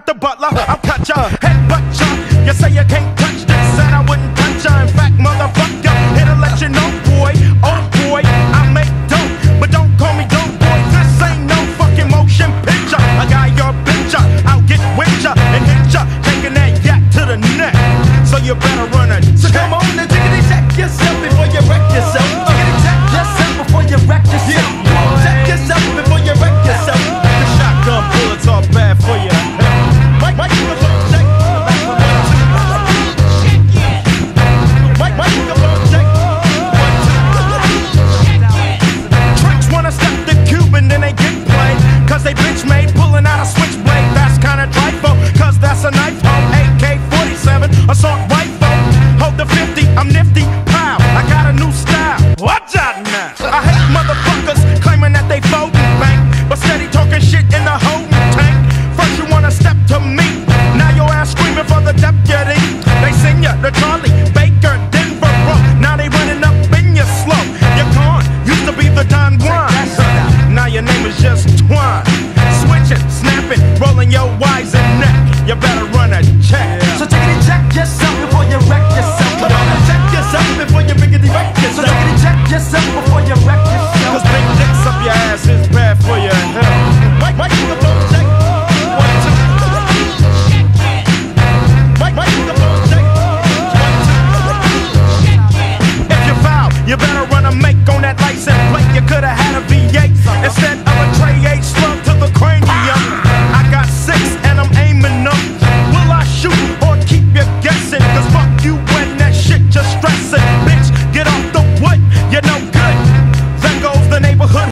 not the butler. I'll cut ya, headbutt ya. You say you can't touch the 50, I'm nifty. to make on that license plate. You could have had.